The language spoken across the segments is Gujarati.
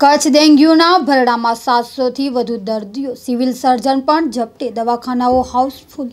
કચ્છ ડેન્ગ્યુના ભરડામાં સાતસોથી વધુ દર્દીઓ સિવિલ સર્જન પણ ઝપટે. દવાખાનાઓ હાઉસફુલ.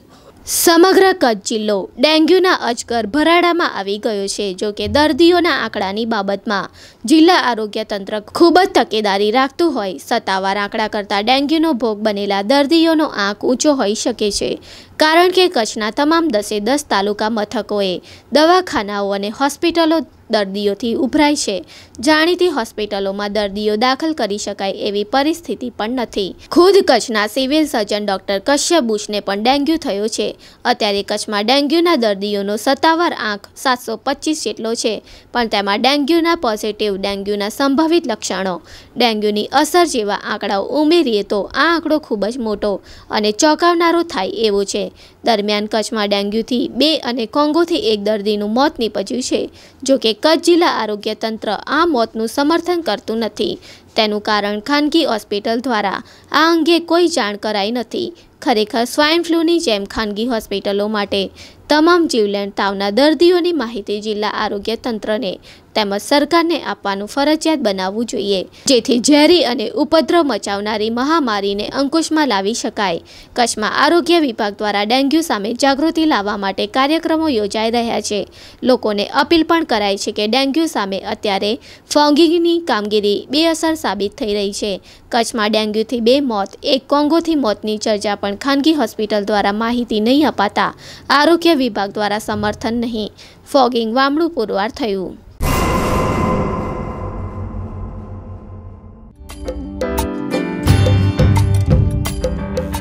સમગ્ર કચ્છ જિલ્લો ડેન્ગ્યુના અજગર ભરાડામાં આવી ગયો છે, જો કે દર્દીઓના આંકડાની બાબતમાં જિલ્લા આરોગ્ય તંત્ર ખૂબ જ તકેદારી રાખતું હોય. સત્તાવાર આંકડા કરતાં ડેન્ગ્યુનો ભોગ બનેલા દર્દીઓનો આંક ઊંચો હોઈ શકે છે, કારણ કે કચ્છના તમામ દસે દસ તાલુકા મથકોએ દવાખાનાઓ અને હોસ્પિટલો દર્દીઓથી ઉભરાય છે. જાણીતી હોસ્પિટલોમાં દર્દીઓ દાખલ કરી શકાય એવી પરિસ્થિતિ પણ નથી. ખુદ કચ્છના સિવિલ સર્જન ડોક્ટર કશ્યપ બુશને પણ ડેન્ગ્યુ થયો છે. અત્યારે કચ્છમાં ડેન્ગ્યુના દર્દીઓનો સત્તાવાર આંક સાતસો પચીસ જેટલો છે, પણ તેમાં ડેન્ગ્યુના પોઝિટિવ ડેન્ગ્યુના સંભવિત લક્ષણો. ડેન્ગ્યુની અસર જેવા આંકડાઓ ઉમેરીએ તો આ આંકડો ખૂબ જ મોટો અને ચોંકાવનારો થાય એવો છે. દરમિયાન કચ્છમાં ડેન્ગ્યુથી બે અને કોંગોથી એક દર્દીનું મોત નીપજ્યું છે. જો કે કચ્છ જિલ્લા આરોગ્ય તંત્ર આ મોતનું સમર્થન કરતું નથી. તેનું કારણ ખાનગી હોસ્પિટલ દ્વારા આ અંગે કોઈ જાણ કરાઈ નથી. ખરેખર સ્વાઇન ફ્લૂની જેમ ખાનગી હોસ્પિટલો માટે તમામ જીવલેણ તાવના દર્દીઓની માહિતી જિલ્લા આરોગ્ય તંત્રને તેમજ સરકારને આપવાનું ફરજિયાત બનાવવું જોઈએ. જેથી ઝેરી અને ઉપદ્રવ મચાવનારી મહામારીને અંકુશમાં લાવી શકાય. કચ્છમાં આરોગ્ય વિભાગ દ્વારા ડેન્ગ્યુ સામે જાગૃતિ લાવવા માટે કાર્યક્રમો યોજાઈ રહ્યા છે. લોકોને અપીલ પણ કરાય છે કે ડેન્ગ્યુ સામે અત્યારે ફોગિંગની કામગીરી બેઅસર સાબિત થઈ રહી છે. કચ્છમાં ડેન્ગ્યુથી બે મોત, એક કોંગોથી મોતની ચર્ચા પણ ખાનગી હોસ્પિટલ દ્વારા માહિતી નહીં અપાતા આરોગ્ય વિભાગ દ્વારા સમર્થન નહીં. ફોગિંગ વામણું પુરવાર થયું.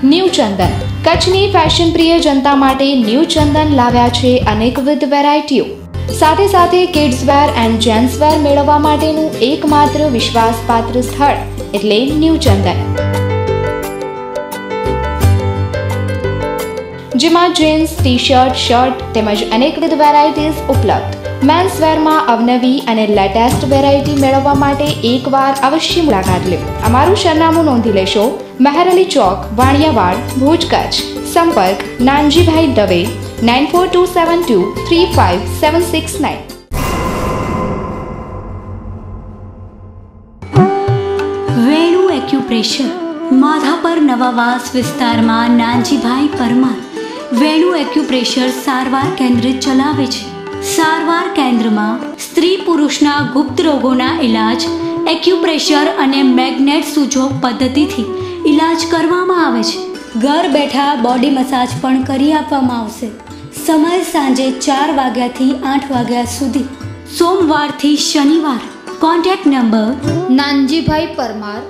ન્યૂ ચંદન. કચ્છની ફેશન પ્રિય જનતા માટે ન્યૂ ચંદન લાવ્યા છે અનેકવિધ વેરાયટીઓ. સાથે સાથે kids wear and gents wear મેળવવા માટેનું એકમાત્ર વિશ્વાસપાત્ર સ્થળ એટલે ન્યૂ ચંદન. જેમાં જીન્સ ટી શર્ટ શર્ટ તેમજ અનેકવિધ વેરાયટીઝ ઉપલબ્ધ. મેન્સ વેરમાં અવનવી અને લેટેસ્ટ વેરાયટી મેળવવા માટે એકવાર અવશ્ય મુલાકાત લો. અમારું સરનામું નોંધી લેશો. મહેરલી ચોક, વાણિયાવાડ, ભુજ કચ્છ. સંપર્ક Nanjibhai Dave nine four two seven two three five seven six nine Venu acupressure Madhapar Navavas વિસ્તારમાં નાનજીભાઈ પરમાર. વેણુ એક્યુપ્રેશર સારવાર કેન્દ્ર ચલાવે છે. સારવાર કેન્દ્રમાં સ્ત્રી પુરુષના ગુપ્ત રોગોના ઇલાજ એક્યુપ્રેશર અને મેગ્નેટ સૂચોક પદ્ધતિથી ઇલાજ કરવામાં આવે છે. ઘર બેઠા બોડી મસાજ પણ કરી આપવામાં આવશે. સમય સાંજે ચાર વાગ્યાથી આઠ વાગ્યા સુધી. સોમવારથી શનિવાર. Contact number Nanjibhai Parmar